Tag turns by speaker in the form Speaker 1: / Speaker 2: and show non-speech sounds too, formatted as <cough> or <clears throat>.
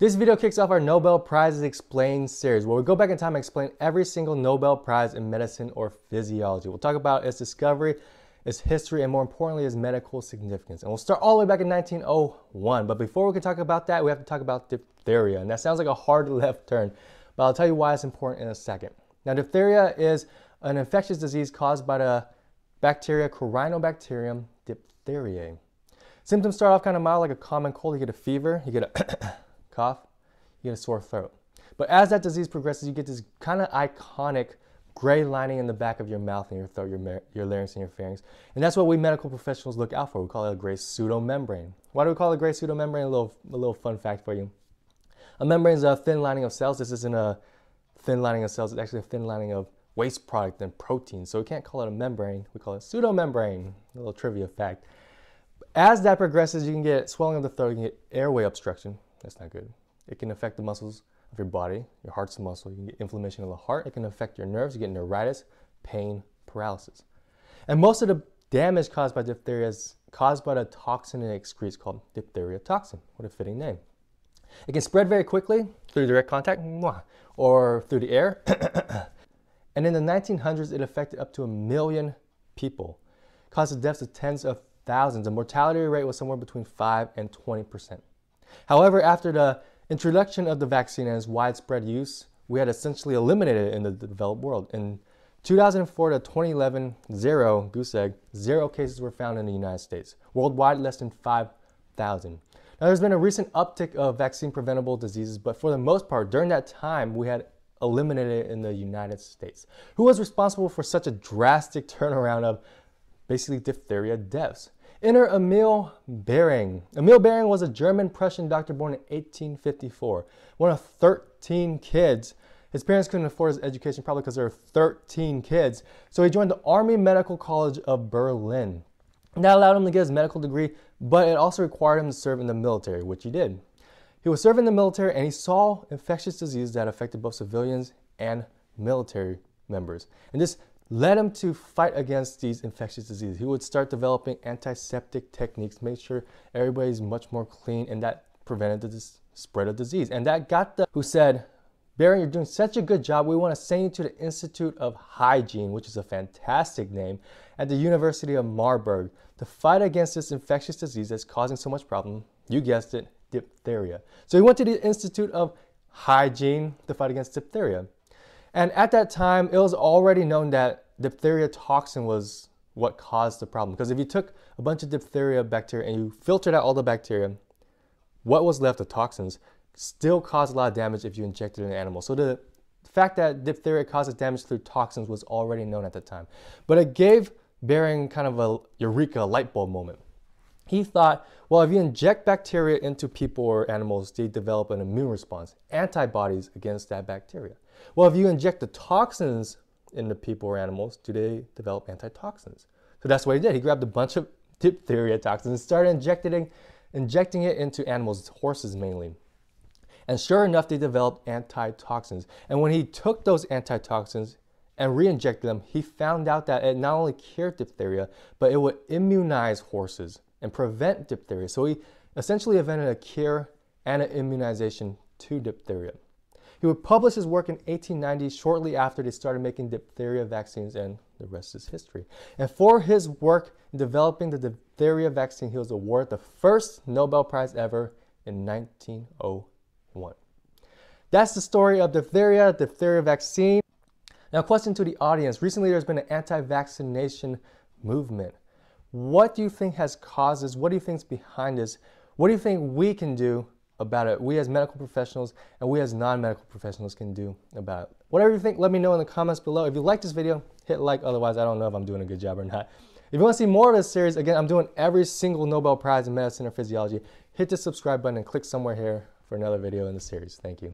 Speaker 1: This video kicks off our Nobel Prizes Explained series, where we go back in time and explain every single Nobel Prize in medicine or physiology. We'll talk about its discovery, its history, and more importantly, its medical significance. And we'll start all the way back in 1901. But before we can talk about that, we have to talk about diphtheria. And that sounds like a hard <laughs> left turn, but I'll tell you why it's important in a second. Now, diphtheria is an infectious disease caused by the bacteria Corynebacterium diphtheriae. Symptoms start off kind of mild, like a common cold. You get a fever, you get a <clears throat> cough, you get a sore throat. But as that disease progresses, you get this kind of iconic gray lining in the back of your mouth and your throat, your, your larynx and your pharynx. And that's what we medical professionals look out for. We call it a gray pseudomembrane. Why do we call it a gray pseudomembrane? A little, a little fun fact for you. A membrane is a thin lining of cells. This isn't a thin lining of cells. It's actually a thin lining of waste product and protein. So we can't call it a membrane. We call it pseudomembrane. A little trivia fact. As that progresses, you can get swelling of the throat, you can get airway obstruction. That's not good. It can affect the muscles of your body. Your heart's a muscle. You can get inflammation of the heart. It can affect your nerves. You get neuritis, pain, paralysis. And most of the damage caused by diphtheria is caused by the toxin it excretes called diphtheria toxin. What a fitting name. It can spread very quickly through direct contact or through the air. <coughs> and in the 1900s, it affected up to a million people, caused the deaths of tens of thousands. The mortality rate was somewhere between 5 and 20 percent. However, after the introduction of the vaccine and its widespread use, we had essentially eliminated it in the developed world. In 2004 to 2011, zero, goose egg, zero cases were found in the United States. Worldwide, less than 5,000. Now, there's been a recent uptick of vaccine preventable diseases, but for the most part, during that time, we had eliminated it in the United States. Who was responsible for such a drastic turnaround of basically diphtheria deaths? Enter Emil Behring. Emil Behring was a German Prussian doctor born in 1854. One of 13 kids. His parents couldn't afford his education probably because there were 13 kids. So he joined the Army Medical College of Berlin. That allowed him to get his medical degree, but it also required him to serve in the military, which he did. He was serving in the military and he saw infectious disease that affected both civilians and military members. And this led him to fight against these infectious diseases. He would start developing antiseptic techniques, make sure everybody's much more clean, and that prevented the spread of disease. And that got the who said, Behring, you're doing such a good job. We want to send you to the Institute of Hygiene, which is a fantastic name, at the University of Marburg to fight against this infectious disease that's causing so much problem. You guessed it, diphtheria. So he went to the Institute of Hygiene to fight against diphtheria. And at that time, it was already known that diphtheria toxin was what caused the problem. Because if you took a bunch of diphtheria bacteria and you filtered out all the bacteria, what was left of toxins still caused a lot of damage if you injected an animal. So the fact that diphtheria causes damage through toxins was already known at the time. But it gave Behring kind of a eureka light bulb moment. He thought, well, if you inject bacteria into people or animals, they develop an immune response, antibodies against that bacteria. Well, if you inject the toxins into people or animals, do they develop antitoxins? So that's what he did. He grabbed a bunch of <laughs> diphtheria toxins and started injecting, injecting it into animals, horses mainly. And sure enough, they developed antitoxins. And when he took those antitoxins and re-injected them, he found out that it not only cured diphtheria, but it would immunize horses and prevent diphtheria. So he essentially invented a cure and an immunization to diphtheria. He would publish his work in 1890, shortly after they started making diphtheria vaccines, and the rest is history. And for his work in developing the diphtheria vaccine, he was awarded the first Nobel Prize ever in 1901. That's the story of diphtheria, diphtheria vaccine. Now, question to the audience. Recently, there's been an anti-vaccination movement. What do you think has caused this? What do you think is behind this? What do you think we can do about it we as medical professionals and we as non-medical professionals can do about it. Whatever you think, let me know in the comments below. If you like this video, hit like. Otherwise, I don't know if I'm doing a good job or not. If you want to see more of this series, again, I'm doing every single Nobel Prize in medicine or physiology. Hit the subscribe button and click somewhere here for another video in the series. Thank you.